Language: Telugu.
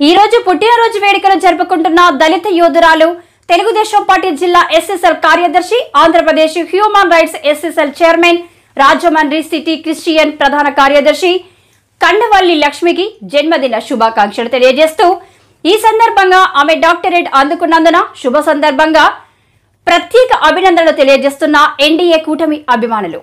ఈ రోజు పుట్టినరోజు వేడుకలు జరుపుకుంటున్న దళిత యోధురాలు తెలుగుదేశం పార్టీ జిల్లా ఎస్ఎస్ఎల్ కార్యదర్శి Andhra Pradesh human rights SSL chairman Rajahmundry city Christian ప్రధాన కార్యదర్శి కండవల్లి లక్ష్మికి జన్మదిన శుభాకాంక్షలు తెలియజేస్తూ ఈ సందర్భంగా ఆమె డాక్టరేట్ అందుకున్నందున శుభ సందర్భంగా ప్రత్యేక అభినందనలు తెలియజేస్తున్న ఎన్డీఏ కూటమి అభిమానులు.